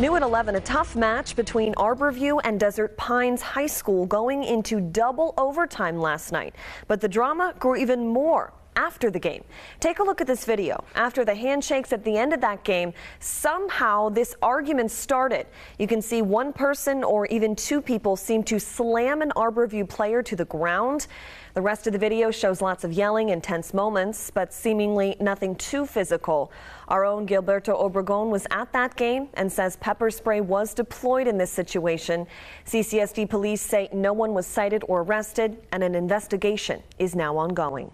New at 11, a tough match between Arbor View and Desert Pines High School going into double overtime last night. But the drama grew even more after the game. Take a look at this video. After the handshakes at the end of that game, somehow this argument started. You can see one person or even two people seem to slam an Arbor View player to the ground. The rest of the video shows lots of yelling and tense moments, but seemingly nothing too physical. Our own Gilberto Obregon was at that game and says pepper spray was deployed in this situation. CCSD police say no one was cited or arrested and an investigation is now ongoing.